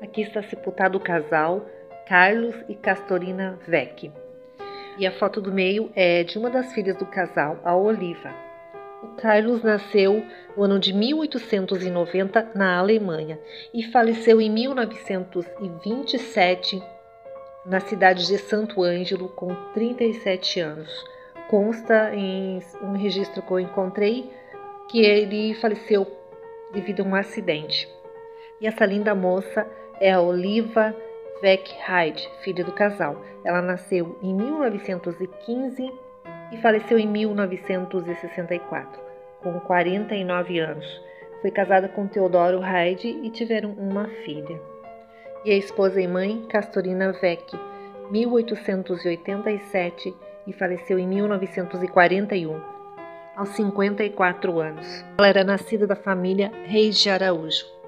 Aqui está sepultado o casal Carlos e Castorina Vecchi. E a foto do meio é de uma das filhas do casal, a Oliva. O Carlos nasceu no ano de 1890 na Alemanha e faleceu em 1927 na cidade de Santo Ângelo com 37 anos. Consta em um registro que eu encontrei que ele faleceu devido a um acidente. E essa linda moça é a Oliva Veckhide, filha do casal. Ela nasceu em 1915 e faleceu em 1964, com 49 anos. Foi casada com Teodoro Hyde e tiveram uma filha. E a esposa e mãe, Castorina Vecchi, 1887 e faleceu em 1941, aos 54 anos. Ela era nascida da família Reis de Araújo.